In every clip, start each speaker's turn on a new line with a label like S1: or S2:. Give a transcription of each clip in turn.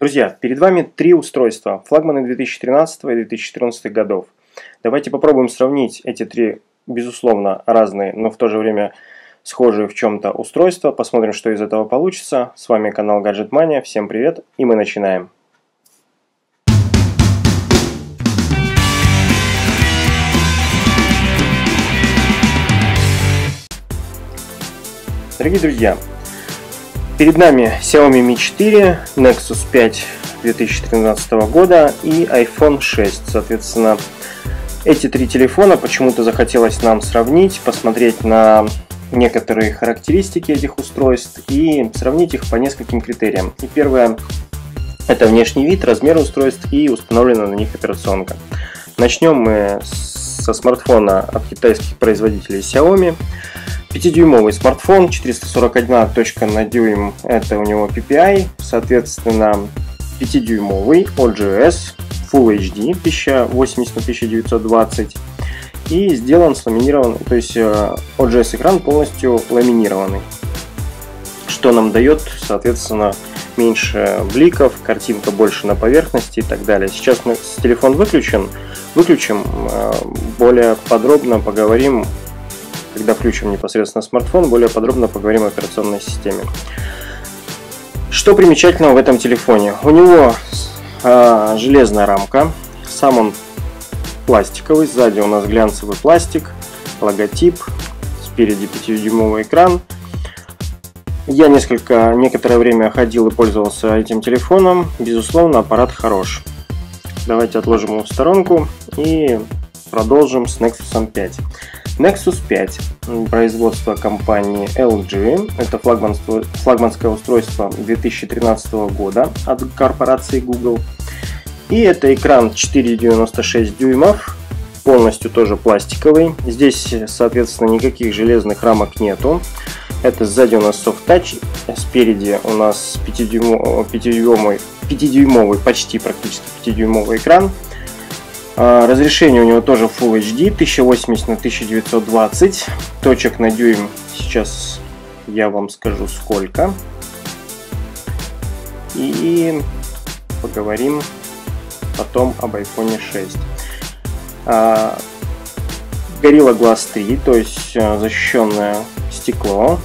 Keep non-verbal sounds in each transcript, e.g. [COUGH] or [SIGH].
S1: Друзья, перед вами три устройства, флагманы 2013 и 2014 годов. Давайте попробуем сравнить эти три, безусловно, разные, но в то же время схожие в чем-то устройства. Посмотрим, что из этого получится. С вами канал Gadget Mania. Всем привет, и мы начинаем. Дорогие друзья, Перед нами Xiaomi Mi 4, Nexus 5 2013 года и iPhone 6. Соответственно, эти три телефона почему-то захотелось нам сравнить, посмотреть на некоторые характеристики этих устройств и сравнить их по нескольким критериям. И первое – это внешний вид, размер устройств и установлена на них операционка. Начнем мы со смартфона от китайских производителей Xiaomi. 5-дюймовый смартфон, 441 точка на дюйм, это у него PPI, соответственно 5-дюймовый OGS Full HD 1080 на 1920 и сделан с ламинированным, то есть OGS экран полностью ламинированный, что нам дает, соответственно, меньше бликов, картинка больше на поверхности и так далее. Сейчас мы телефон выключен, выключим, э, более подробно поговорим когда включим непосредственно смартфон, более подробно поговорим о операционной системе. Что примечательного в этом телефоне? У него э, железная рамка, сам он пластиковый, сзади у нас глянцевый пластик, логотип, спереди 5-дюймовый экран. Я несколько, некоторое время ходил и пользовался этим телефоном. Безусловно, аппарат хорош. Давайте отложим его в сторонку и продолжим с Nexus 5. Nexus 5 производство компании LG. Это флагманское устройство 2013 года от корпорации Google. И это экран 4,96 дюймов, полностью тоже пластиковый. Здесь, соответственно, никаких железных рамок нету. Это сзади у нас Soft Touch, спереди у нас 5-дюймовый, 5-дюймовый почти практически 5-дюймовый экран – разрешение у него тоже Full HD, 1080 на 1920. Точек на дюйм сейчас я вам скажу сколько. И поговорим потом об iPhone 6. Gorilla Glass 3, то есть а, защищенное стекло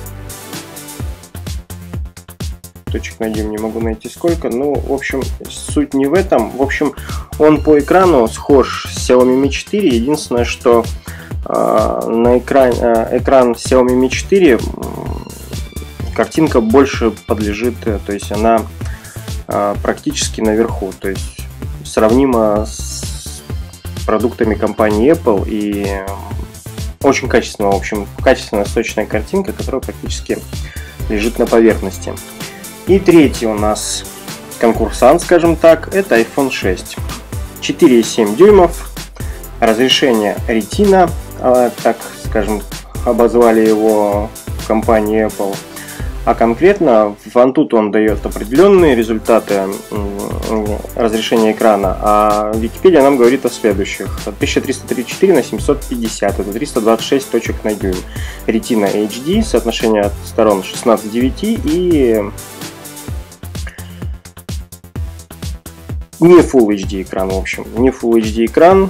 S1: точек найдем, не могу найти сколько. Ну, в общем, суть не в этом. В общем, он по экрану схож с Xiaomi Mi 4. Единственное, что э, на экран, э, экран Xiaomi Mi 4 картинка больше подлежит, э, то есть она э, практически наверху. То есть сравнима с продуктами компании Apple и очень качественная, в общем, качественная сочная картинка, которая практически лежит на поверхности. И третий у нас конкурсант, скажем так, это iPhone 6. 4,7 дюймов, разрешение Retina, а, так скажем, обозвали его в компании Apple. А конкретно в Antutu он дает определенные результаты разрешения экрана, а Википедия нам говорит о следующих. 1334 на 750, это 326 точек на дюйм. Retina HD, соотношение сторон 16 9 и Не Full HD экран, в общем. Не Full HD экран.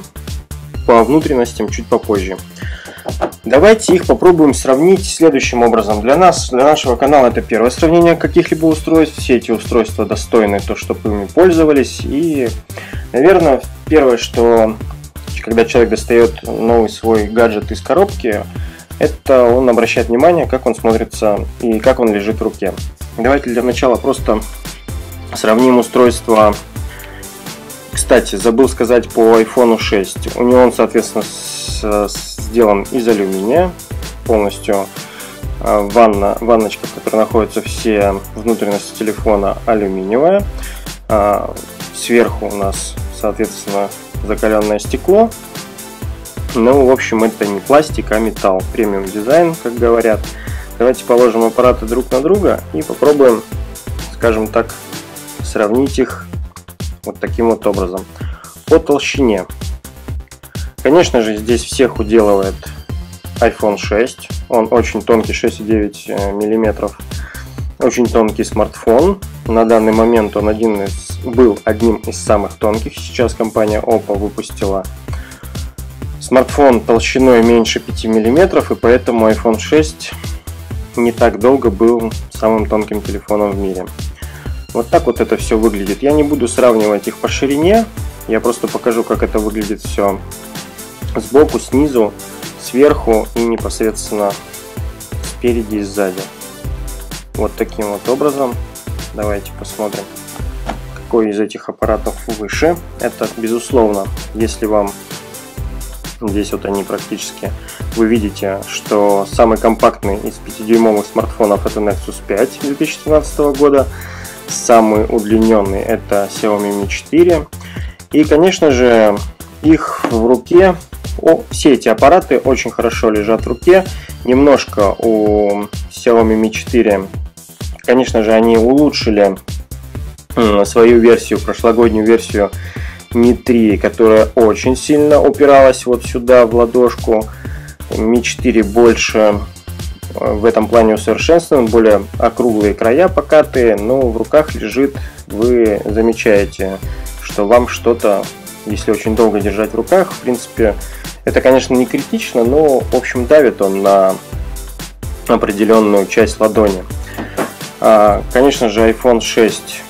S1: По внутренностям чуть попозже. Давайте их попробуем сравнить следующим образом. Для нас, для нашего канала это первое сравнение каких-либо устройств. Все эти устройства достойны то, чтобы ими пользовались. И, наверное, первое, что когда человек достает новый свой гаджет из коробки, это он обращает внимание, как он смотрится и как он лежит в руке. Давайте для начала просто сравним устройство кстати, забыл сказать по iPhone 6. У него он, соответственно, сделан из алюминия полностью. А, ванна, ванночка, в которой находятся все внутренности телефона, алюминиевая. А, сверху у нас, соответственно, закаленное стекло. Ну, в общем, это не пластик, а металл. Премиум дизайн, как говорят. Давайте положим аппараты друг на друга и попробуем, скажем так, сравнить их вот таким вот образом. По толщине. Конечно же, здесь всех уделывает iPhone 6. Он очень тонкий, 6,9 мм. Очень тонкий смартфон. На данный момент он один из был одним из самых тонких. Сейчас компания Oppo выпустила смартфон толщиной меньше 5 мм, и поэтому iPhone 6 не так долго был самым тонким телефоном в мире. Вот так вот это все выглядит. Я не буду сравнивать их по ширине, я просто покажу, как это выглядит все сбоку, снизу, сверху и непосредственно спереди и сзади. Вот таким вот образом. Давайте посмотрим, какой из этих аппаратов выше. Это, безусловно, если вам здесь вот они практически, вы видите, что самый компактный из 5-дюймовых смартфонов это Nexus 5 2013 года, самый удлиненный это Xiaomi Mi 4. И, конечно же, их в руке, о, все эти аппараты очень хорошо лежат в руке. Немножко у Xiaomi Mi 4, конечно же, они улучшили свою версию, прошлогоднюю версию Mi 3, которая очень сильно упиралась вот сюда в ладошку. Mi 4 больше в этом плане усовершенствован, более округлые края покатые, но в руках лежит, вы замечаете, что вам что-то, если очень долго держать в руках, в принципе, это, конечно, не критично, но, в общем, давит он на определенную часть ладони. А, конечно же, iPhone 6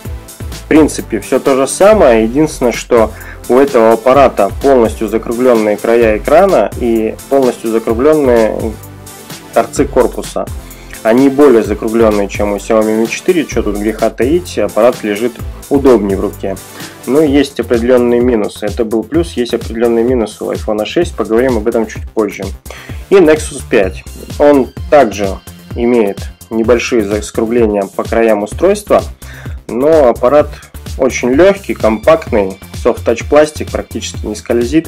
S1: в принципе все то же самое. Единственное, что у этого аппарата полностью закругленные края экрана и полностью закругленные торцы корпуса. Они более закругленные, чем у Xiaomi Mi 4, что тут греха таить, аппарат лежит удобнее в руке. Но есть определенные минусы. Это был плюс, есть определенные минусы у iPhone 6, поговорим об этом чуть позже. И Nexus 5. Он также имеет небольшие закругления по краям устройства, но аппарат очень легкий, компактный, soft touch пластик практически не скользит,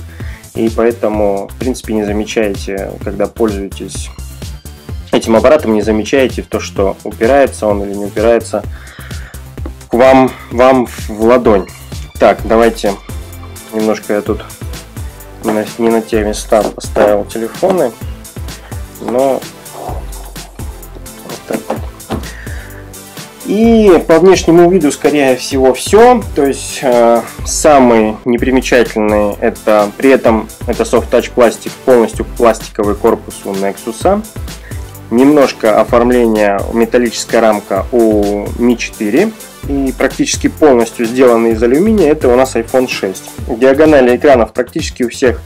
S1: и поэтому, в принципе, не замечаете, когда пользуетесь этим аппаратом, не замечаете то, что упирается он или не упирается к вам, вам в ладонь. Так, давайте немножко я тут не на, не на те места поставил телефоны, но И по внешнему виду, скорее всего, все. То есть э, самый непримечательный это при этом это soft touch пластик, полностью пластиковый корпус у Nexus. Немножко оформления металлическая рамка у Mi 4 и практически полностью сделанный из алюминия это у нас iPhone 6. Диагонали экранов практически у всех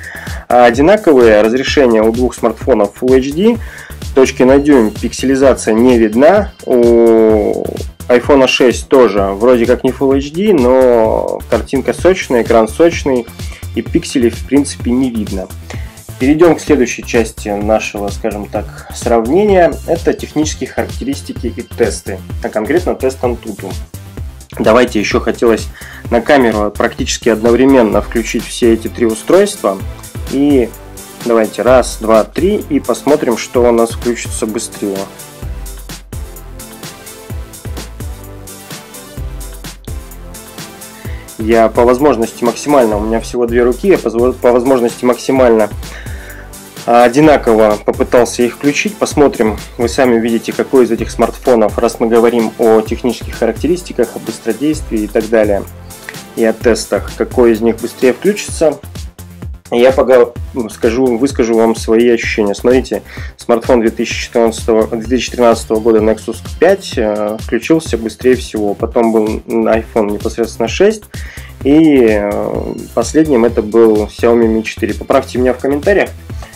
S1: одинаковые, разрешение у двух смартфонов Full HD, точки на дюйм пикселизация не видна, у iPhone 6 тоже вроде как не Full HD, но картинка сочная, экран сочный и пикселей в принципе не видно. Перейдем к следующей части нашего, скажем так, сравнения. Это технические характеристики и тесты, а конкретно тест Antutu. Давайте еще хотелось на камеру практически одновременно включить все эти три устройства. И давайте раз, два, три и посмотрим, что у нас включится быстрее. Я по возможности максимально, у меня всего две руки, я по возможности максимально одинаково попытался их включить. Посмотрим, вы сами видите, какой из этих смартфонов, раз мы говорим о технических характеристиках, о быстродействии и так далее, и о тестах, какой из них быстрее включится. Я пока скажу, выскажу вам свои ощущения. Смотрите, смартфон 2014, 2013 года Nexus 5 э, включился быстрее всего. Потом был iPhone непосредственно 6. И э, последним это был Xiaomi Mi 4. Поправьте меня в комментариях.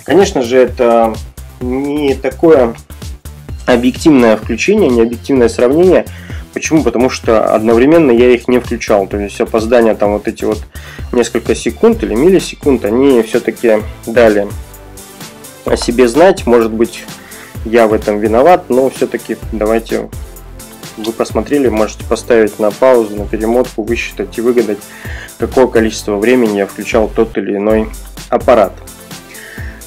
S1: Конечно же, это не такое объективное включение, не объективное сравнение. Почему? Потому что одновременно я их не включал. То есть опоздания там вот эти вот несколько секунд или миллисекунд, они все-таки дали о себе знать. Может быть, я в этом виноват, но все-таки давайте вы посмотрели, можете поставить на паузу, на перемотку, высчитать и выгадать, какое количество времени я включал тот или иной аппарат.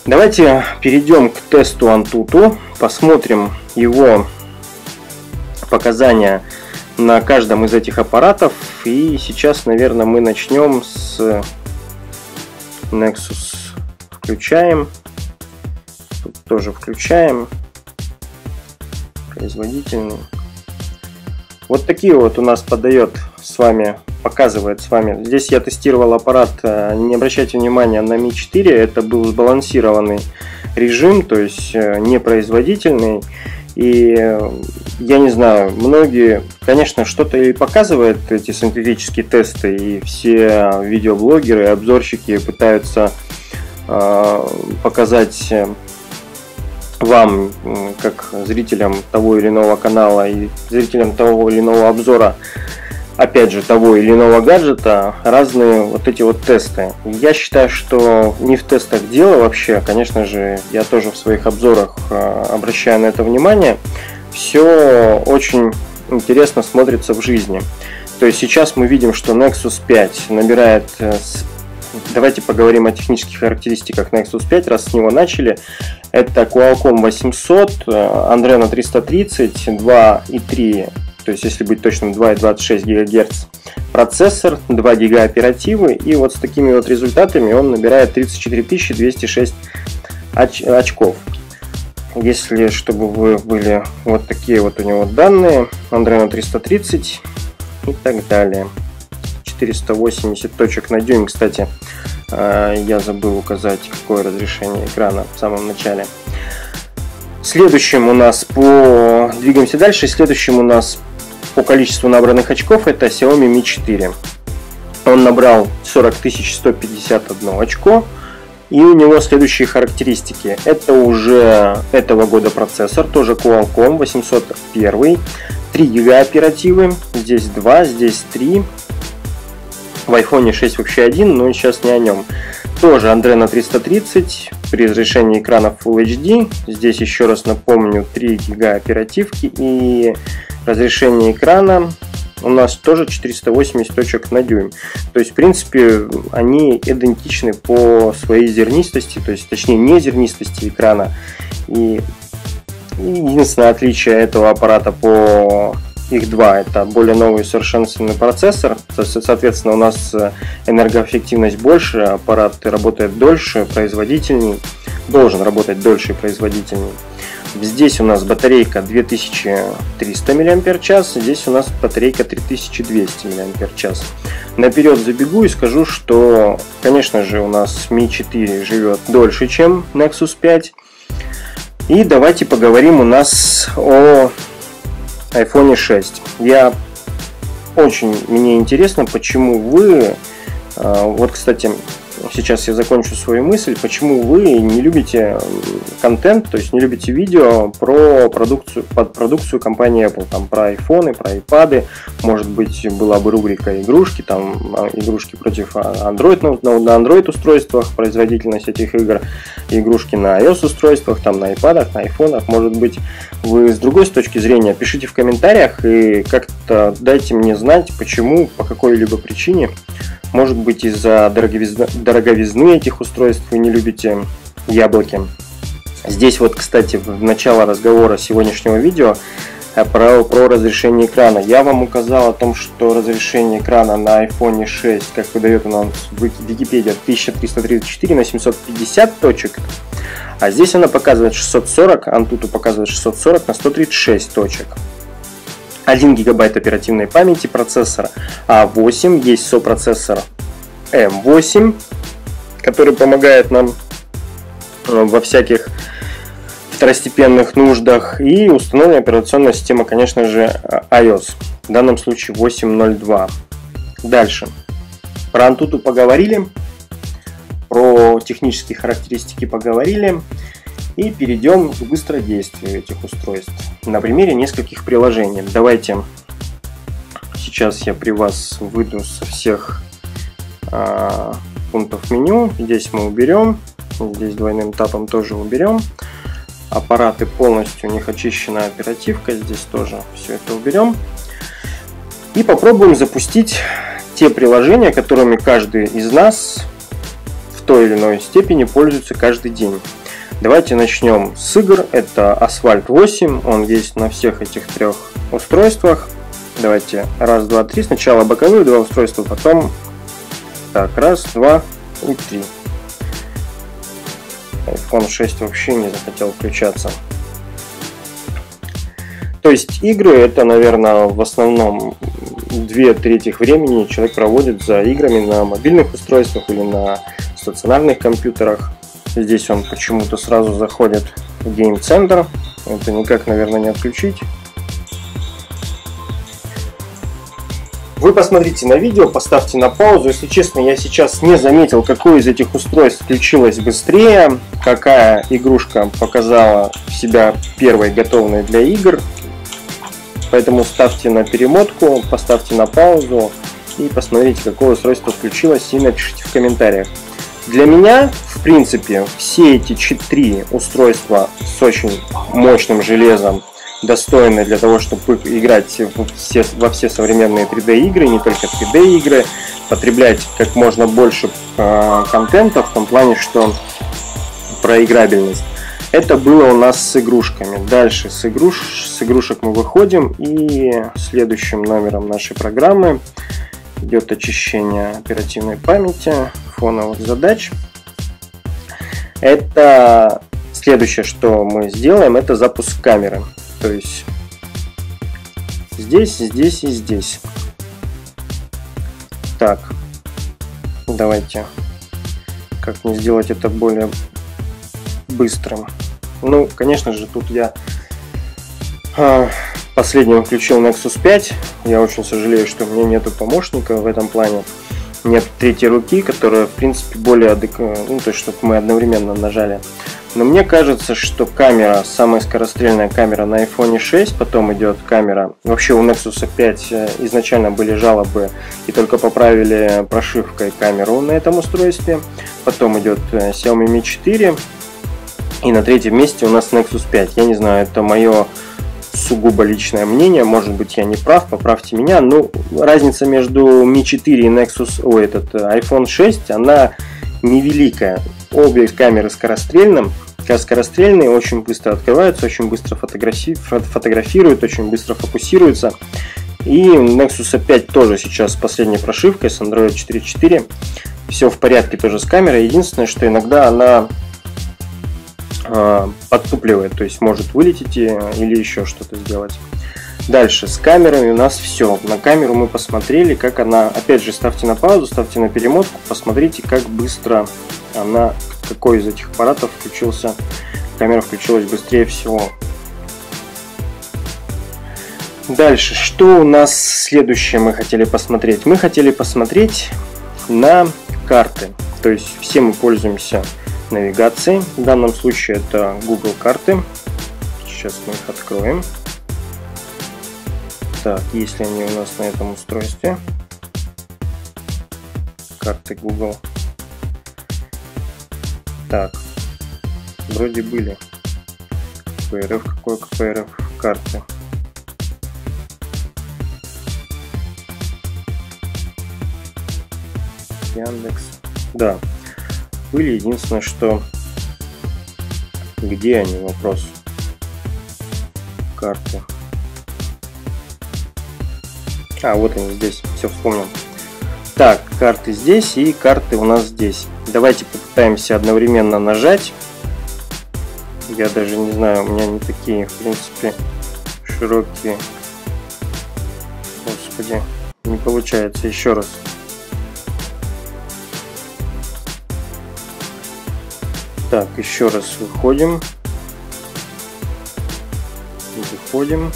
S1: Давайте перейдем к тесту Antutu, посмотрим его показания на каждом из этих аппаратов. И сейчас, наверное, мы начнем с Nexus. Включаем. Тут тоже включаем. Производительный. Вот такие вот у нас подает с вами, показывает с вами. Здесь я тестировал аппарат, э, не обращайте внимания на Mi 4, это был сбалансированный режим, то есть э, непроизводительный. И э, я не знаю, многие, конечно, что-то и показывают эти синтетические тесты, и все видеоблогеры обзорщики пытаются э, показать вам, как зрителям того или иного канала и зрителям того или иного обзора, опять же, того или иного гаджета, разные вот эти вот тесты. Я считаю, что не в тестах дело вообще, конечно же, я тоже в своих обзорах э, обращаю на это внимание. Все очень интересно смотрится в жизни. То есть сейчас мы видим, что Nexus 5 набирает э, Давайте поговорим о технических характеристиках Nexus 5, раз с него начали. Это Qualcomm 800, Adreno 330, 2,3, то есть если быть точным 2,26 ГГц процессор, 2 ГБ оперативы, и вот с такими вот результатами он набирает 34 206 оч очков. Если, чтобы вы были вот такие вот у него данные, Adreno 330 и так далее. 480 точек на дюйм, кстати, э, я забыл указать, какое разрешение экрана в самом начале. Следующим у нас по... Двигаемся дальше. Следующим у нас по количеству набранных очков это Xiaomi Mi 4. Он набрал 40 151 очко. И у него следующие характеристики. Это уже этого года процессор, тоже Qualcomm 801. 3 ГБ оперативы, здесь 2, здесь 3 в iPhone 6 вообще один, но сейчас не о нем. Тоже Adreno 330 при разрешении экрана Full HD. Здесь еще раз напомню 3 гига оперативки и разрешение экрана у нас тоже 480 точек на дюйм. То есть, в принципе, они идентичны по своей зернистости, то есть, точнее, не зернистости экрана. И единственное отличие этого аппарата по их два. Это более новый совершенственный процессор. Соответственно, у нас энергоэффективность больше, аппарат работает дольше, производительней. Должен работать дольше и производительней. Здесь у нас батарейка 2300 мАч, здесь у нас батарейка 3200 мАч. Наперед забегу и скажу, что, конечно же, у нас Mi 4 живет дольше, чем Nexus 5. И давайте поговорим у нас о iPhone 6. Я очень мне интересно, почему вы, а, вот, кстати, сейчас я закончу свою мысль, почему вы не любите контент, то есть не любите видео про продукцию, под продукцию компании Apple, там про айфоны, про iPad, может быть была бы рубрика игрушки, там а, игрушки против Android, на, на Android устройствах, производительность этих игр, игрушки на iOS устройствах, там на iPad, на айфонах, может быть. Вы с другой с точки зрения, пишите в комментариях и как-то дайте мне знать, почему, по какой-либо причине может быть из-за дороговизны, дороговизны этих устройств вы не любите яблоки. Здесь вот, кстати, в начало разговора сегодняшнего видео э, про, про разрешение экрана. Я вам указал о том, что разрешение экрана на iPhone 6, как выдает у нас в Википедии, 1334 на 750 точек. А здесь она показывает 640, Antutu показывает 640 на 136 точек. 1 гигабайт оперативной памяти процессора А8, есть сопроцессор М8, который помогает нам э, во всяких второстепенных нуждах и установлена операционная система, конечно же, iOS, в данном случае 8.02. Дальше. Про Antutu поговорили, про технические характеристики поговорили. И перейдем к быстродействию этих устройств на примере нескольких приложений. Давайте сейчас я при вас выйду со всех э, пунктов меню. Здесь мы уберем, здесь двойным тапом тоже уберем. Аппараты полностью, у них очищена оперативка, здесь тоже все это уберем. И попробуем запустить те приложения, которыми каждый из нас в той или иной степени пользуется каждый день. Давайте начнем с игр. Это Асфальт 8. Он есть на всех этих трех устройствах. Давайте раз, два, три. Сначала боковые два устройства, потом так, раз, два и три. iPhone 6 вообще не захотел включаться. То есть игры это, наверное, в основном две трети времени человек проводит за играми на мобильных устройствах или на стационарных компьютерах. Здесь он почему-то сразу заходит в Game Center. Это никак, наверное, не отключить. Вы посмотрите на видео, поставьте на паузу. Если честно, я сейчас не заметил, какое из этих устройств включилось быстрее, какая игрушка показала себя первой готовной для игр. Поэтому ставьте на перемотку, поставьте на паузу и посмотрите, какое устройство включилось и напишите в комментариях. Для меня, в принципе, все эти четыре устройства с очень мощным железом достойны для того, чтобы играть в все, во все современные 3D игры, не только 3D игры, потреблять как можно больше э, контента в том плане, что про играбельность. Это было у нас с игрушками. Дальше с, игруш... с игрушек мы выходим и следующим номером нашей программы идет очищение оперативной памяти, фоновых задач. Это следующее, что мы сделаем, это запуск камеры. То есть здесь, здесь и здесь. Так, давайте как мне сделать это более быстрым. Ну, конечно же, тут я а, последним включил Nexus 5. Я очень сожалею, что у меня нету помощника в этом плане. Нет третьей руки, которая, в принципе, более адекватна, ну, то есть, чтобы мы одновременно нажали. Но мне кажется, что камера, самая скорострельная камера на iPhone 6, потом идет камера. Вообще у Nexus 5 э, изначально были жалобы и только поправили прошивкой камеру на этом устройстве. Потом идет э, Xiaomi Mi 4, и на третьем месте у нас Nexus 5. Я не знаю, это мое сугубо личное мнение, может быть я не прав, поправьте меня, но разница между Mi 4 и Nexus, ой, этот э, iPhone 6, она невеликая. Обе камеры скорострельным, скорострельные, очень быстро открываются, очень быстро фотографи фотографируют, очень быстро фокусируются. И Nexus 5 тоже сейчас с последней прошивкой с Android 4.4. Все в порядке тоже с камерой. Единственное, что иногда она подтупливает, то есть может вылететь или еще что-то сделать. Дальше, с камерами у нас все. На камеру мы посмотрели, как она... Опять же, ставьте на паузу, ставьте на перемотку, посмотрите, как быстро она... Какой из этих аппаратов включился... Камера включилась быстрее всего. Дальше, что у нас следующее мы хотели посмотреть? Мы хотели посмотреть на карты. То есть все мы пользуемся навигации. В данном случае это Google карты. Сейчас мы их откроем. Так, есть ли они у нас на этом устройстве? Карты Google. Так, вроде были. КПРФ, какой КПРФ карты? Яндекс. Да, были. Единственное, что где они, вопрос. Карты. А, вот они здесь. Все вспомнил. Так, карты здесь и карты у нас здесь. Давайте попытаемся одновременно нажать. Я даже не знаю, у меня не такие, в принципе, широкие. Господи, не получается. Еще раз. Так, еще раз выходим. Выходим.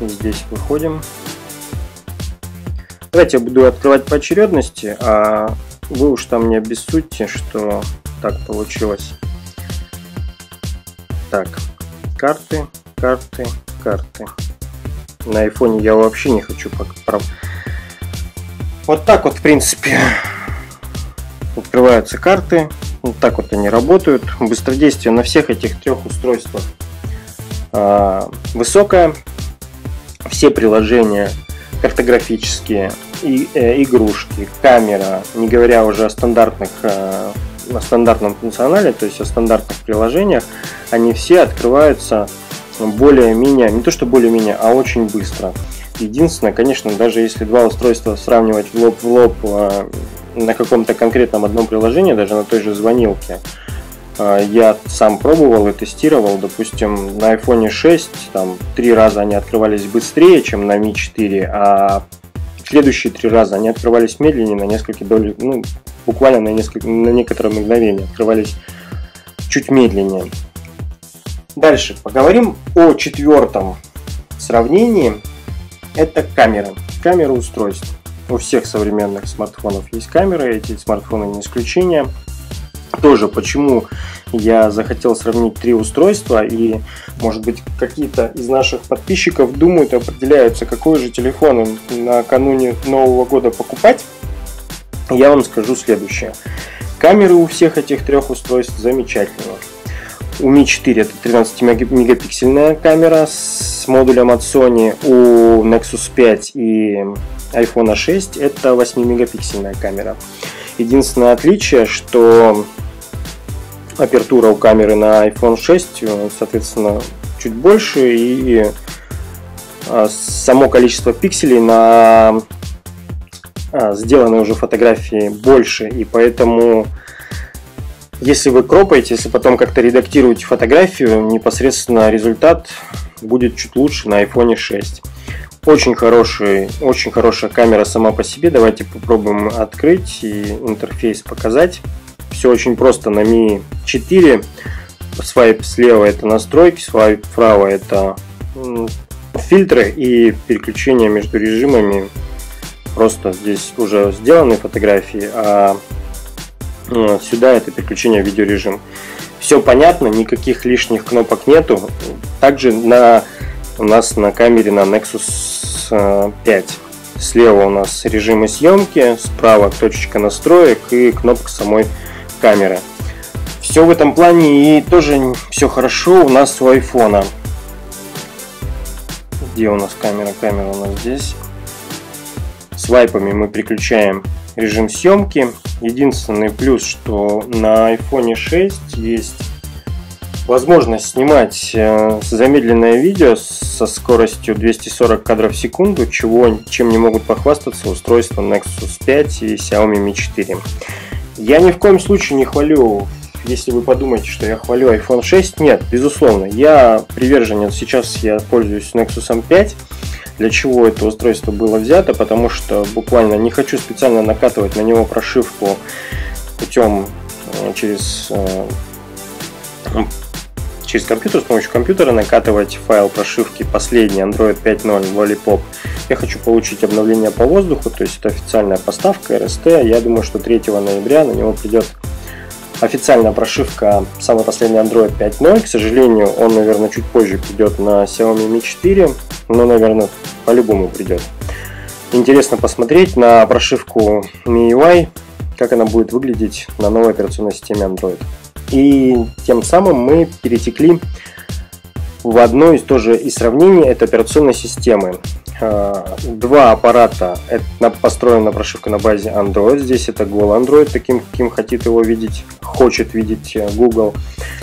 S1: Здесь выходим. Давайте я буду открывать по очередности, а вы уж там не обессудьте, что так получилось. Так, карты, карты, карты. На айфоне я вообще не хочу прав. Вот так вот, в принципе, [LAUGHS] открываются карты. Вот так вот они работают. Быстродействие на всех этих трех устройствах а, высокое. Все приложения картографические, и, э, игрушки, камера, не говоря уже о стандартных э, о стандартном функционале, то есть о стандартных приложениях, они все открываются более-менее, не то что более-менее, а очень быстро. Единственное, конечно, даже если два устройства сравнивать в лоб в лоб э, на каком-то конкретном одном приложении, даже на той же звонилке, а, я сам пробовал и тестировал, допустим, на iPhone 6 там три раза они открывались быстрее, чем на Mi 4, а следующие три раза они открывались медленнее на несколько доль, ну, буквально на, несколько, на некоторые мгновения открывались чуть медленнее. Дальше поговорим о четвертом сравнении. Это камера. Камера устройств. У всех современных смартфонов есть камеры, эти смартфоны не исключение. Тоже почему я захотел сравнить три устройства и, может быть, какие-то из наших подписчиков думают и определяются, какой же телефон им накануне Нового года покупать. Я вам скажу следующее. Камеры у всех этих трех устройств замечательные. У Mi 4 это 13-мегапиксельная камера с модулем от Sony. У Nexus 5 и iPhone 6 это 8-мегапиксельная камера. Единственное отличие, что апертура у камеры на iPhone 6, соответственно, чуть больше и а, само количество пикселей на а, сделанной уже фотографии больше, и поэтому если вы кропаете, если потом как-то редактируете фотографию, непосредственно результат будет чуть лучше на iPhone 6. Очень хороший, очень хорошая камера сама по себе. Давайте попробуем открыть и интерфейс показать. Все очень просто на Mi 4. Свайп слева это настройки, свайп справа это фильтры и переключение между режимами. Просто здесь уже сделаны фотографии, а сюда это переключение в видеорежим. Все понятно, никаких лишних кнопок нету. Также на, у нас на камере на Nexus 5. Э, Слева у нас режимы съемки, справа точечка настроек и кнопка самой камеры. Все в этом плане и тоже все хорошо у нас у айфона. Где у нас камера? Камера у нас здесь. Свайпами мы переключаем режим съемки. Единственный плюс, что на iPhone 6 есть возможность снимать э, замедленное видео со скоростью 240 кадров в секунду, чего, чем не могут похвастаться устройства Nexus 5 и Xiaomi Mi 4. Я ни в коем случае не хвалю, если вы подумаете, что я хвалю iPhone 6, нет, безусловно, я приверженец, сейчас я пользуюсь Nexus 5, для чего это устройство было взято, потому что буквально не хочу специально накатывать на него прошивку путем э, через э, через компьютер, с помощью компьютера накатывать файл прошивки последний Android 5.0 Lollipop. Я хочу получить обновление по воздуху, то есть это официальная поставка RST. Я думаю, что 3 ноября на него придет официальная прошивка самый последний Android 5.0. К сожалению, он, наверное, чуть позже придет на Xiaomi Mi 4, но, наверное, по-любому придет. Интересно посмотреть на прошивку MIUI, как она будет выглядеть на новой операционной системе Android. И тем самым мы перетекли в одно из тоже и сравнений этой операционной системы. А, два аппарата, это построена прошивка на базе Android, здесь это Google Android, таким, каким хотит его видеть, хочет видеть э, Google.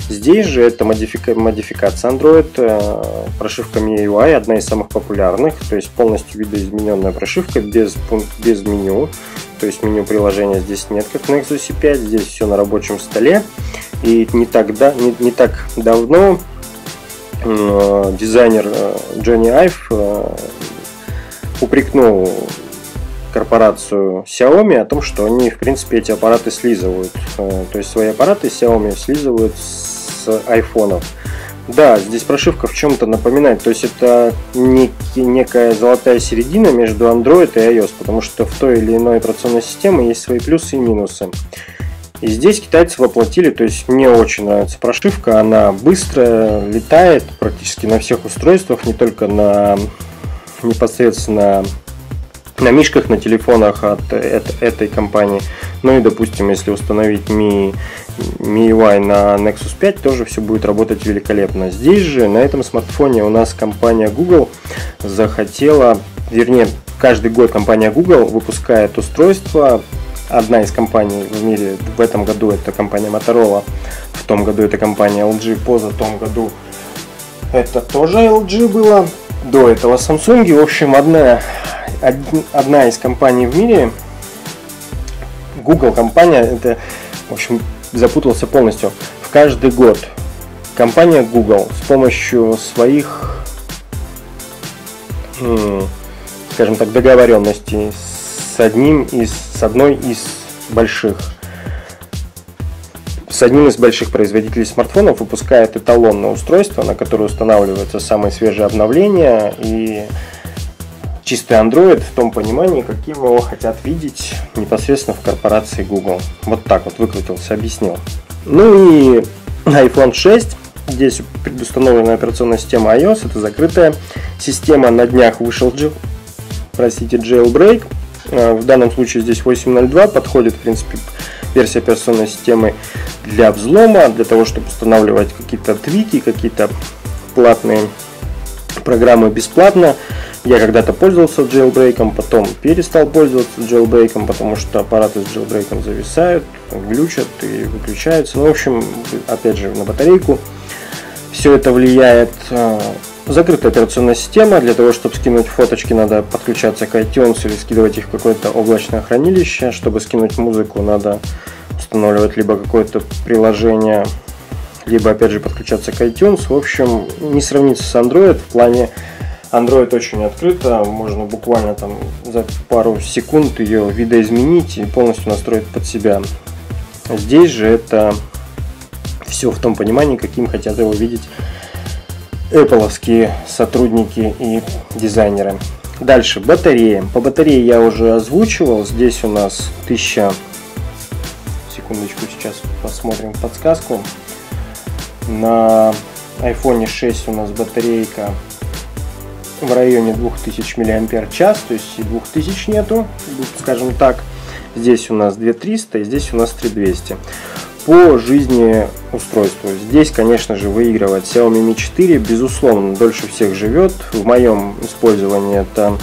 S1: Здесь же это модифика, модификация Android, э, прошивка MIUI, одна из самых популярных, то есть полностью видоизмененная прошивка без, без меню, то есть меню приложения здесь нет, как на Nexus 5, здесь все на рабочем столе. И не так, да, не, не так давно э, дизайнер Джонни Айв упрекнул корпорацию Xiaomi о том, что они, в принципе, эти аппараты слизывают. Э, то есть свои аппараты Xiaomi слизывают с айфонов. Да, здесь прошивка в чем-то напоминает, то есть это некая золотая середина между Android и iOS, потому что в той или иной операционной системе есть свои плюсы и минусы. И здесь китайцы воплотили, то есть мне очень нравится прошивка, она быстрая, летает практически на всех устройствах, не только на непосредственно на мишках, на телефонах от этой компании. Ну и, допустим, если установить Mi, MIUI на Nexus 5, тоже все будет работать великолепно. Здесь же, на этом смартфоне у нас компания Google захотела, вернее, каждый год компания Google выпускает устройство, одна из компаний в мире, в этом году это компания Motorola, в том году это компания LG, поза том году это тоже LG было, до этого Samsung. В общем, одна, одна из компаний в мире, Google компания, это, в общем, запутался полностью. В каждый год компания Google с помощью своих, скажем так, договоренностей с одним из, с одной из больших с одним из больших производителей смартфонов выпускает эталонное устройство, на которое устанавливаются самые свежие обновления и чистый Android в том понимании, каким его хотят видеть непосредственно в корпорации Google. Вот так вот выкрутился, объяснил. Ну и iPhone 6. Здесь предустановлена операционная система iOS. Это закрытая система. На днях вышел простите, jailbreak. А, в данном случае здесь 8.02 подходит, в принципе, версия операционной системы для взлома, для того, чтобы устанавливать какие-то твики, какие-то платные программы бесплатно. Я когда-то пользовался джейлбрейком, потом перестал пользоваться джейлбрейком, потому что аппараты с джейлбрейком зависают, глючат и выключаются. Ну, в общем, опять же, на батарейку. Все это влияет а, Закрытая операционная система. Для того, чтобы скинуть фоточки, надо подключаться к iTunes или скидывать их в какое-то облачное хранилище. Чтобы скинуть музыку, надо устанавливать либо какое-то приложение, либо опять же подключаться к iTunes. В общем, не сравнится с Android в плане Android очень открыто, можно буквально там за пару секунд ее видоизменить и полностью настроить под себя. Здесь же это все в том понимании, каким хотят его видеть Apple сотрудники и дизайнеры. Дальше, батарея. По батарее я уже озвучивал. Здесь у нас 1000... Секундочку, сейчас посмотрим подсказку. На iPhone 6 у нас батарейка в районе 2000 мАч, то есть и 2000 нету, скажем так. Здесь у нас 2300 и здесь у нас 3200 по жизни устройства. Здесь, конечно же, выигрывает Xiaomi Mi 4, безусловно, дольше всех живет. В моем использовании это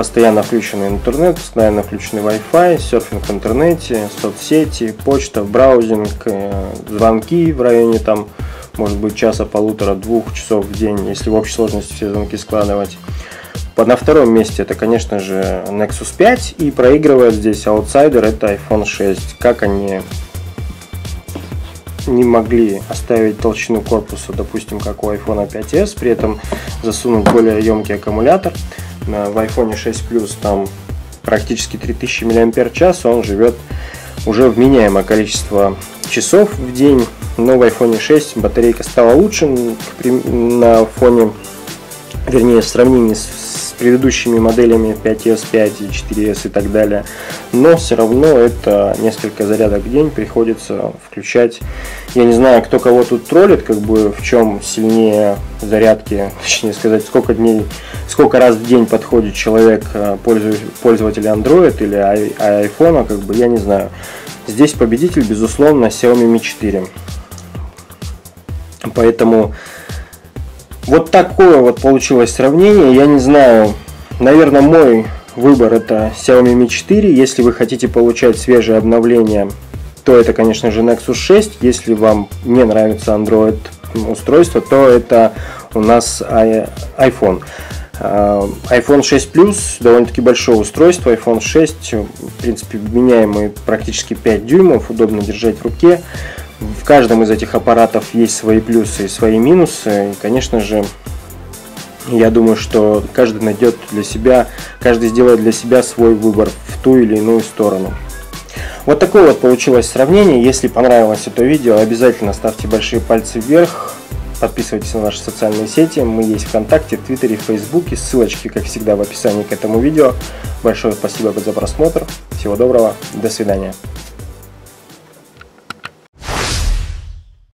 S1: постоянно включенный интернет, постоянно включенный Wi-Fi, серфинг в интернете, соцсети, почта, браузинг, э, звонки в районе там, может быть, часа, полутора, двух часов в день, если в общей сложности все звонки складывать. На втором месте это, конечно же, Nexus 5 и проигрывает здесь аутсайдер, это iPhone 6. Как они не могли оставить толщину корпуса, допустим, как у iPhone 5s, при этом засунуть более емкий аккумулятор. В iPhone 6 Plus там практически 3000 мАч, он живет уже вменяемое количество часов в день, но в iPhone 6 батарейка стала лучше на фоне, вернее, в сравнении с предыдущими моделями 5s, 5 и 4s и так далее. Но все равно это несколько зарядок в день приходится включать. Я не знаю, кто кого тут троллит, как бы в чем сильнее зарядки, [LAUGHS] точнее сказать, сколько дней, сколько раз в день подходит человек, э, пользователь Android или iPhone, как бы я не знаю. Здесь победитель, безусловно, Xiaomi Mi 4. Поэтому вот такое вот получилось сравнение. Я не знаю, наверное, мой выбор это Xiaomi Mi 4. Если вы хотите получать свежие обновления, то это, конечно же, Nexus 6. Если вам не нравится Android устройство, то это у нас iPhone. А, iPhone 6 Plus довольно-таки большое устройство. iPhone 6, в принципе, меняемый практически 5 дюймов, удобно держать в руке. В каждом из этих аппаратов есть свои плюсы и свои минусы. И, конечно же, я думаю, что каждый найдет для себя, каждый сделает для себя свой выбор в ту или иную сторону. Вот такое вот получилось сравнение. Если понравилось это видео, обязательно ставьте большие пальцы вверх. Подписывайтесь на наши социальные сети. Мы есть ВКонтакте, Твиттере, Фейсбуке. Ссылочки, как всегда, в описании к этому видео. Большое спасибо за просмотр. Всего доброго. До свидания.